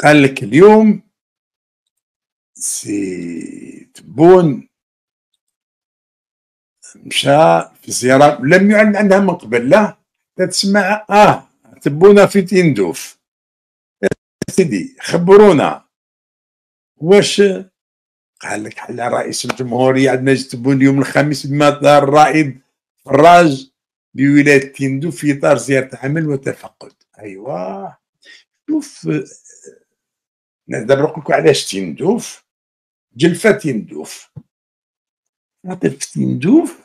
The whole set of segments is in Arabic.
قال لك اليوم سي تبون مشى في زيارة لم يعلن عنها من قبل لا. تسمع آه تبونا في تندوف. سيدي خبرونا. واش قال لك حنا رئيس الجمهورية عندنا تبون يوم الخميس بمطار الرائد فراج بولاية تندوف في إطار زيارة عمل وتفقد. أيوا شوف دابا نقول لكم علاش تندوف؟ جلفة تندوف. خاطر في تندوف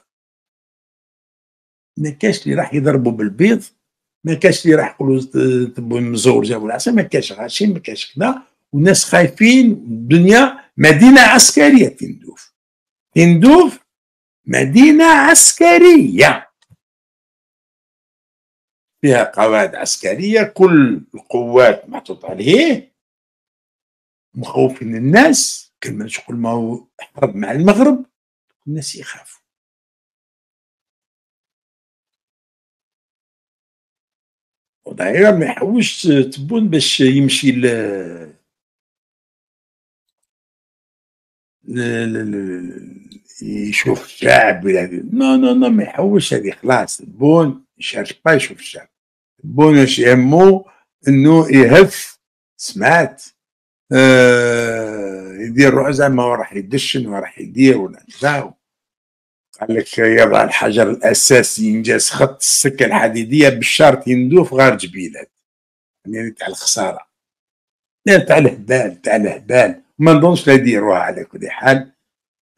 ما كاش اللي راح يضربوا بالبيض ما كاش اللي راح يقولوا تبوا مزور جابوا العسل ما كاش غاشين ما كاش كذا والناس خايفين الدنيا مدينة عسكرية. تندوف تندوف مدينة عسكرية. فيها قواعد عسكرية. كل القوات محطوط عليه. مخوفين الناس. كلمة تقول ما هو حرب مع المغرب الناس يخافوا. ودايرة ما يحوسش تبون باش يمشي يشوف الشعب ولا non non non ما يحوسش هذه خلاص. تبون il cherche pas يشوف الشعب تبون اش يهمو؟ إنه يهف. سمعت؟ آه يدير روح زعما راح يدشن وراح يدير ولا كذا قال لك يضع الحجر الأساسي انجاز خط السكة الحديدية بالشرط يندوف غير جبيلات. يعني تاع الخسارة. يعني تاع الهبال تاع الهبال. ما نظنش لا يديروها على كل حال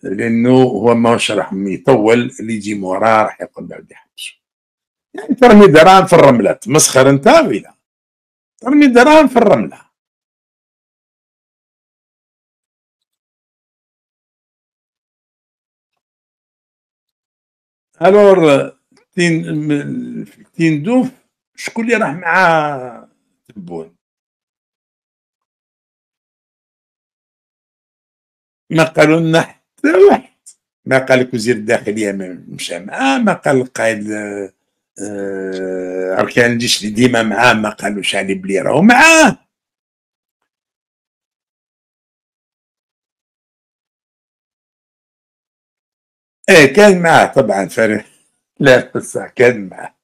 لأنه هو ماهوش راح يطول اللي يجي موراه راح يقول بعد يحبسوا يعني ترمي دراهم في الرملة تمسخر أنت ولا ترمي دراهم في الرملة. ألور تين تين دوف شكون اللي راح مع تبون؟ ما قالوا لنا حتى واحد ما قال لك وزير الداخليه مشى معاه. ما قال القائد آه، أركان الجيش اللي ديما معاه ما قالوش علي بلي راهو معاه. إيه كان معاه طبعا فرح لا بس كان معاه.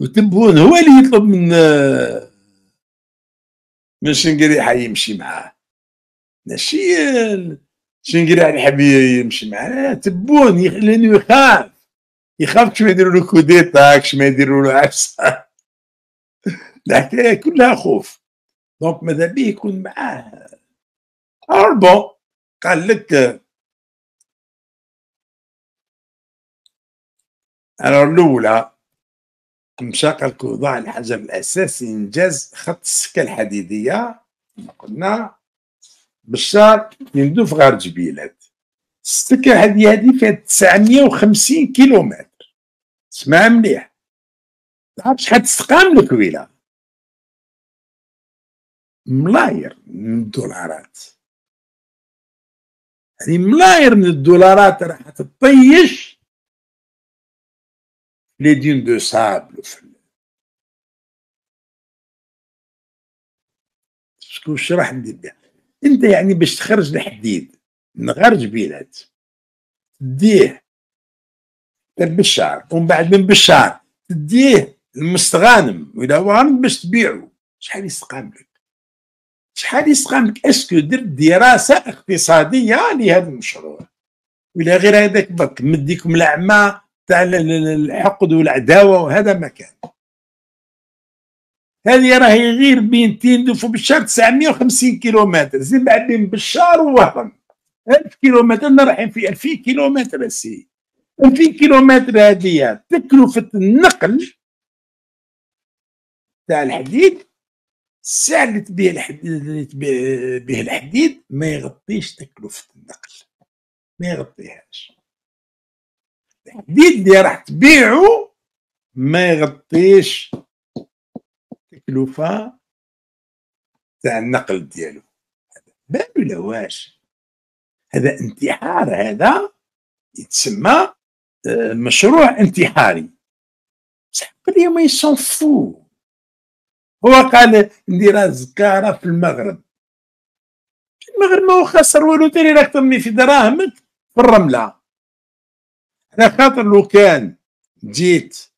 وتبون هو اللي يطلب من من شنقريحه يمشي معاه. ماشي شنقريحه يحب يمشي معاه تبون لأنه يخاف. يخاف كش ما يديروا له coup d'état كش ما يديروا له عفسة. الحكاية كلها خوف. donc ماذا بيه يكون معاه؟ bon قال لك أنا الأولى مشاق وضع الحجر الأساسي إنجاز خط السكة الحديدية قلنا. بالشهر يندوف غير جبيلات السكة الحديدية هذه فيها 950 كيلومتر. اسمع مليح؟ تعرف شحال تستقام الكويلة؟ ملاير من الدولارات هذه ملاير من الدولارات راح تطيش les dunes de sable شكون واش راح ندير بها؟ انت يعني باش تخرج الحديد من غار جبيلات تديه لبشار ومن بعد من بشار تديه لمستغانم والى وغانم باش تبيعو. شحال يستقام لك؟ شحال يستقام لك؟ est-ce que درت دراسة اقتصادية لهذا المشروع؟ ولا غير هذاك برك مديكم الأعمى تاع الحقد والعداوة وهذا ما كان. هذه راهي غير بين تندوف وبشار 950 كيلومتر زين بعد بين بشار ووهران 1000 كيلومتر رايحين في 2000 كيلومتر سي 2000 كيلومتر هذه تكلفة النقل تاع الحديد الساعة اللي تبيع الحديد اللي تبيع به الحديد ما يغطيش تكلفة النقل. ما يغطيهاش. الحديد اللي راح تبيعه ما يغطيش التكلفة تاع النقل ديالو. بالو لواش هذا انتحار هذا يتسمى آه، مشروع انتحاري. بصح لي ما يسون فو. هو قال ندير زكاره في المغرب. المغرب ما هو خسر والو تاني راك ترمي في دراهمك في الرملة. على خاطر لو كان جيت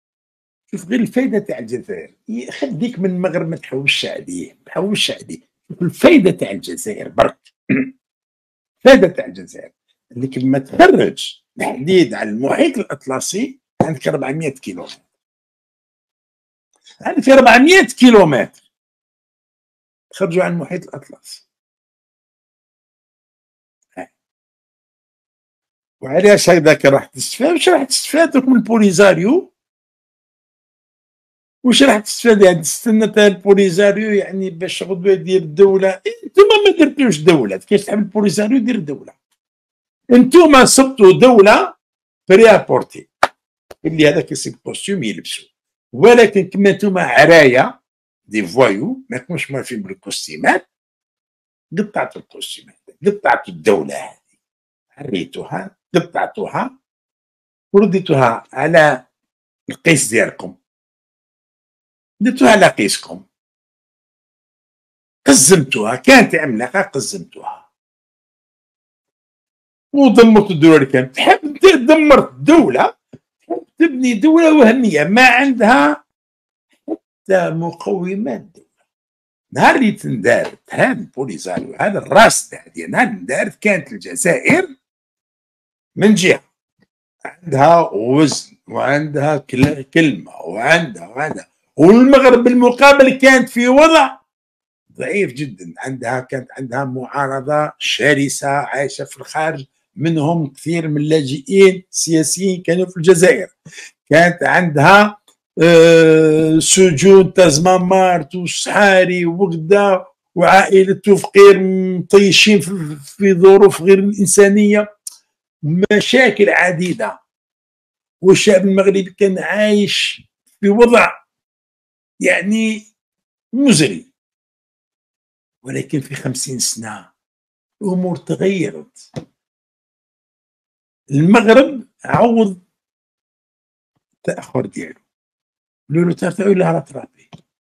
شوف غير الفايدة تاع الجزائر. خديك من المغرب ما تحوش عليه ما تحوش عليه شوف الفايدة تاع الجزائر برك. الفايده تاع الجزائر. إنك لما تخرج الحديد على المحيط الأطلسي عندك 400 كيلومتر. عندك 400 كيلومتر. تخرجوا عن المحيط الأطلسي. وعلاش هكذاك راح تستفاد واش راح تستفاد من البوليزاريو واش راح تستفاد يعني؟ تستنى تاع البوليزاريو يعني باش غدوة يدير الدولة. أنتم ما درتوش دولة. كيفاش تعمل البوليزاريو يدير دولة. أنتم صبتوا دولة بريابورتي اللي هذاك يصيب costume يلبسوا ولكن كما أنتم عرايا des voyous ما يكونوش موافقين بالكوستيمات قطعتوا الكوستيمات. قطعتوا الدولة هذه. عريتوها قطعتوها ورديتوها على القيس ديالكم. درتوها قيسكم. قزمتوها كانت عملاقة قزمتوها. ودمرت الدولة اللي كانت. تحب دمرت الدولة تحب تبني دولة وهمية. ما عندها حتى مقومات دولة. نهار اللي تندارت هذا البوليزاريو هذا الراس تاع ديال نهار تندارت كانت الجزائر من جهة. عندها وزن وعندها كلمة وعندها وعندها. والمغرب بالمقابل كانت في وضع ضعيف جدا. عندها كانت عندها معارضة شرسة عايشة في الخارج منهم كثير من اللاجئين السياسيين كانوا في الجزائر. كانت عندها آه، سجون تازمامارت وصحاري وقدا وعائلة فقير مطيشين في ظروف غير الإنسانية. مشاكل عديدة. والشعب المغربي كان عايش في وضع يعني مزري. ولكن في خمسين سنة الأمور تغيرت. المغرب عوض التأخر ديالو. لولو تاعو إلا على ترابي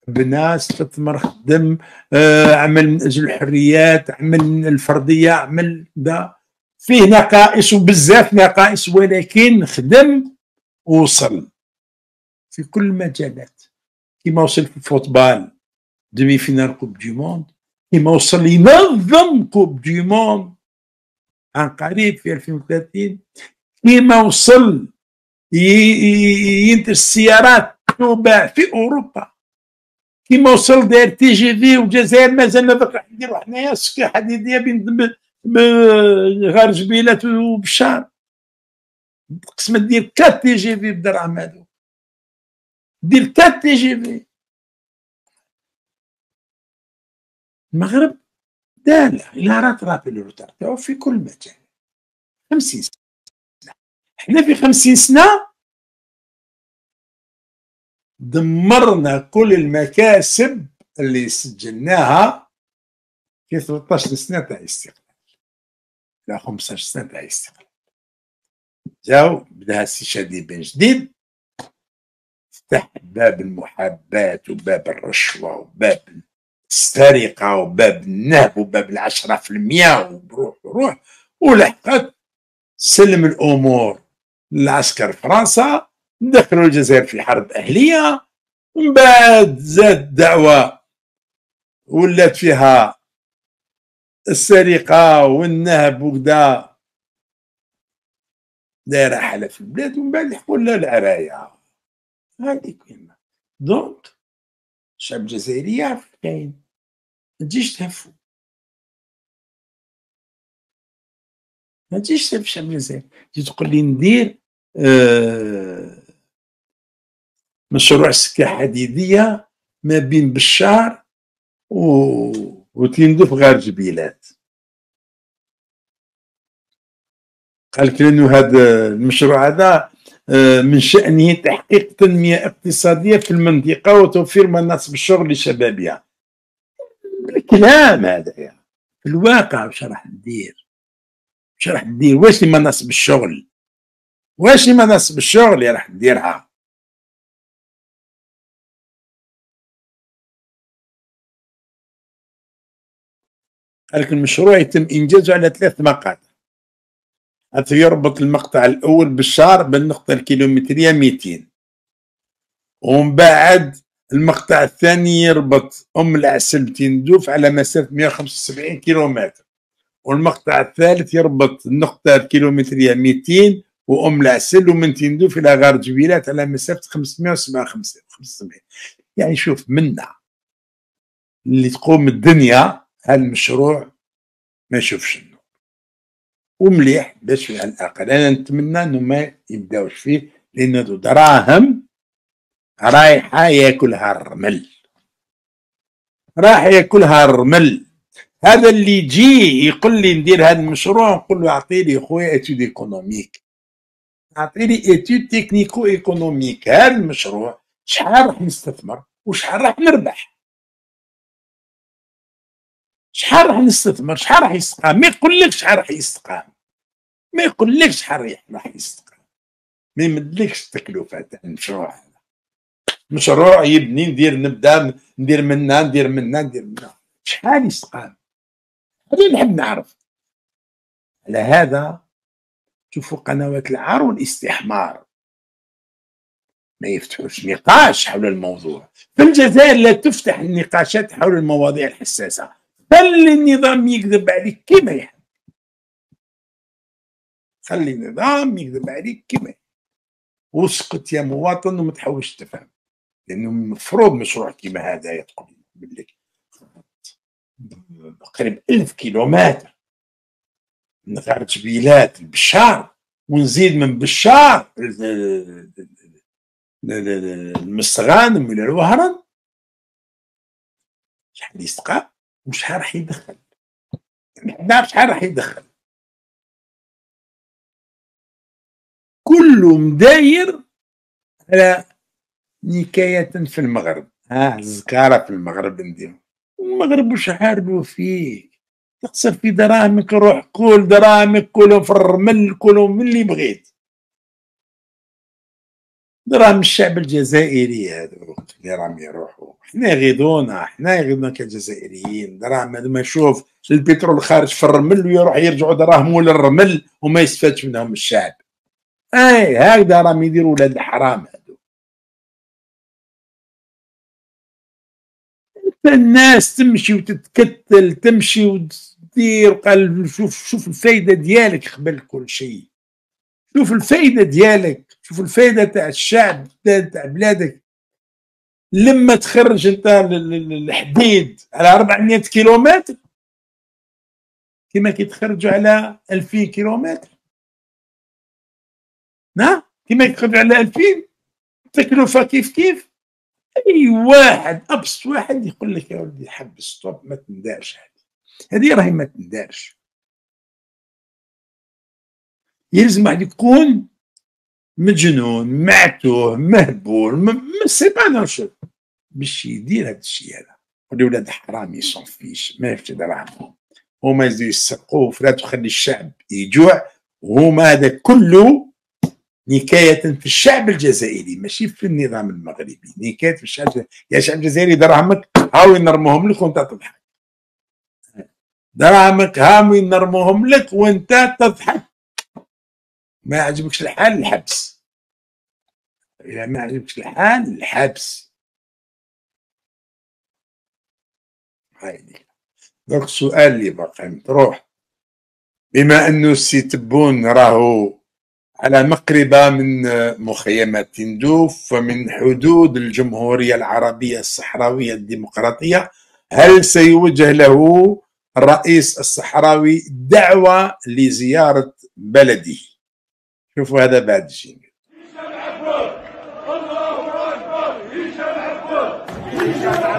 بناس تثمر خدم آه، عمل من أجل الحريات عمل من الفردية عمل ده فيه نقائص وبزاف نقائص ولكن خدم ووصل في كل المجالات. كيما وصل في ال football demi-finale Coupe du monde كيما وصل ينظم Coupe du monde عن قريب في 2030 كيما وصل ينتج السيارات تباع في اوروبا كيما وصل داير TGV والجزائر مازال باقي نديرو حنايا سكه حديديه بين غير جبيلات وبشار قسم دير 4 تي جي في بدرهم هذو دير 4 تي جي في. المغرب دال إلى راه ترابي الروتار تاعو في كل مجال 50 سنة. إحنا في 50 سنة دمرنا كل المكاسب اللي سجلناها في 13 سنة تاع استقلال لا 15 سنة تاع استقلال جاو بدأ السي شادي بن جديد. فتح باب المحاباة وباب الرشوة وباب السرقة وباب النهب وباب العشرة في المية وروح وروح ولحقت سلم الأمور للعسكر فرنسا دخلوا الجزائر في حرب أهلية من بعد زاد دعوة ولات فيها السرقة والنهب وكذا دايرة حالة في البلاد ومن بعد يحكوا لها العراية هذه كلمة دونك الشعب الجزائري يعرف كاين ما تجيش تهفو. ما تجيش تهف الشعب الجزائري تجي تقول لي ندير آه مشروع سكة حديدية ما بين بشار و وتلمذوا في غير جبيلات. قال لك لأنه هذا المشروع هذا من شأنه تحقيق تنمية اقتصادية في المنطقة وتوفير مناصب الشغل لشبابها. الكلام هذا يعني. في الواقع واش راح ندير واش راح ندير واش ما نصب الشغل؟ واش ما نصب الشغل اللي راح نديرها؟ قالك المشروع يتم إنجازه على ثلاث مقاطع. حتى يربط المقطع الأول بالشهر بالنقطة الكيلومترية 200 ومن بعد المقطع الثاني يربط أم العسل تندوف على مسافة 175 كيلومتر. والمقطع الثالث يربط النقطة الكيلومترية 200 وأم العسل ومن تندوف إلى غار جبيلات على مسافة 577 يعني شوف منا. اللي تقوم الدنيا هالمشروع ما يشوفش. ومليح باش على الأقل. أنا نتمنى إنه ما يبداوش فيه لأنه دراهم رايحة ياكلها الرمل راح ياكلها الرمل هذا اللي يجي يقول لي ندير هذا المشروع نقول له أعطيني خويا étude économique أعطيني étude technico-économique هذا المشروع شحال راح نستثمر وشحال راح نربح؟ شحال راح نستثمر؟ شحال راح يستقام ما يقولكش شحال راح يستقام ما يقولكش شحال راح يستقام ما يمدلكش التكلفة تاع المشروع. هذا مشروع يبني ندير نبدأ ندير منا ندير منا ندير منا شحال يستقام هذا نحب نعرف. على هذا شوفوا قنوات العار والاستحمار. ما يفتحوش نقاش حول الموضوع. في الجزائر لا تفتح النقاشات حول المواضيع الحساسة. خلي النظام يكذب عليك كما يحب خلي النظام يكذب عليك كما يحب واسكت يا مواطن وما تحاولش تفهم. لأنه المفروض مشروع كما هذا يقول لك قريب ألف كيلومتر. من غير جبيلات البشار ونزيد من بشار المستغانم إلى الوهران. شحال يستقى؟ وشحال راح يدخل. نعرف شحال راح يدخل. كله مداير على نكاية في المغرب. ها زكارة في المغرب نديرو المغرب وش حاربوا فيه؟ تقصر في دراهمك روح كل دراهمك كلهم في الرمل كلهم من اللي بغيت. دراهم الشعب الجزائري هذوك اللي راهم يروحوا إحنا يغيظونا إحنا يغيظونا كجزائريين. دراهم ما يشوف البترول خارج في الرمل ويروح يرجعوا دراهم للرمل وما يستفادش منهم الشعب. اي هكذا راهم يديروا ولاد الحرام هذو الناس تمشي وتتكتل تمشي وتدير قال شوف شوف الفايدة ديالك قبل كل شيء. شوف الفايدة ديالك شوف الفايدة تاع الشعب تاع بلادك. لما تخرج انت الحديد على 400 كيلومتر كما كيتخرجوا على 2000 كيلومتر. نعم كما يتخرجوا على 2000 تكلفة كيف كيف؟ أي واحد أبسط واحد يقول لك يا ولدي حب ستوب ما تندارش هذه. هذه راهي ما تندارش. يلزم واحد يكون مجنون معتوه مهبول سي با نوشل باش يدير هذا الشيء هذا. ولاد حرام يصنفيش ما يفتش دراهم هما يزيدوا يسرقوا فلا تخلي الشعب يجوع. وهما هذا كله نكاية في الشعب الجزائري ماشي في النظام المغربي. نكاية في الشعب الجزائري. يا شعب الجزائري دراهمك هاو ينرموهم لك وانت تضحك. دراهمك هاو ينرموهم لك وانت تضحك. ما يعجبكش الحال الحبس. إذا ما عجبكش الحال الحبس. هاي دوك السؤال اللي باقي مطروح. بما انه السي تبون راهو على مقربة من مخيمات تندوف ومن حدود الجمهورية العربية الصحراوية الديمقراطية هل سيوجه له الرئيس الصحراوي دعوة لزيارة بلده؟ شوفوا هذا بعد الجينجل الله اكبر الله اكبر